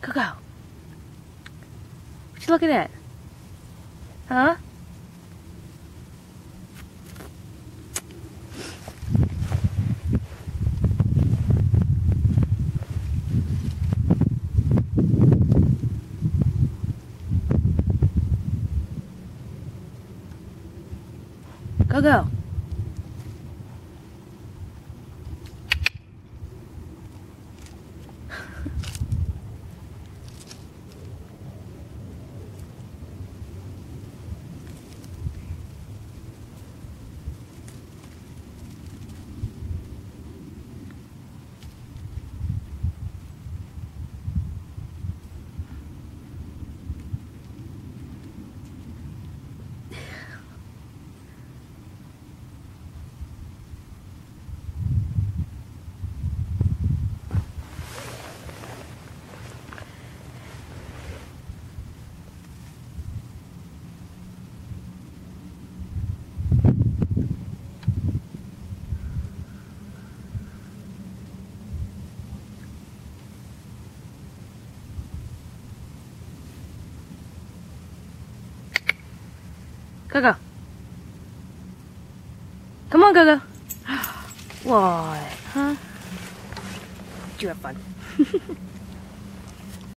Gogo. What you looking at? Huh? Gogo. Gogo. Come on, Go What? Huh? Did you have fun?